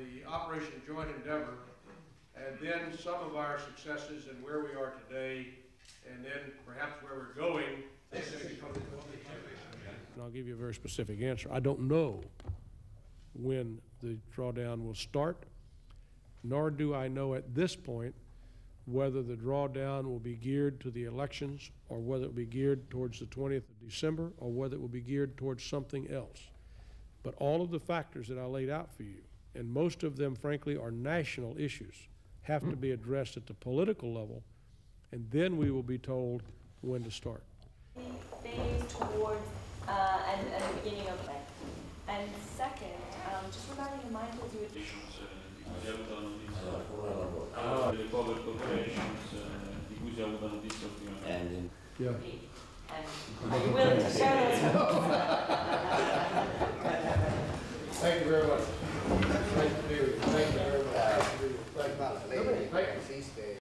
the Operation Joint Endeavor, and then some of our successes and where we are today, and then perhaps where we're going. And I'll give you a very specific answer. I don't know when the drawdown will start, nor do I know at this point whether the drawdown will be geared to the elections, or whether it will be geared towards the 20th of December, or whether it will be geared towards something else. But all of the factors that I laid out for you, and most of them frankly are national issues, have to be addressed at the political level, and then we will be told when to start. phase towards, uh, and, and the beginning of it. And second, um, just regarding the mindful you would global corporations. Yeah. Are you willing to share those? Thank you very much. You. Thank you very much. Thank you. Thank you. Thank you.